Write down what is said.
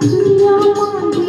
to the young one.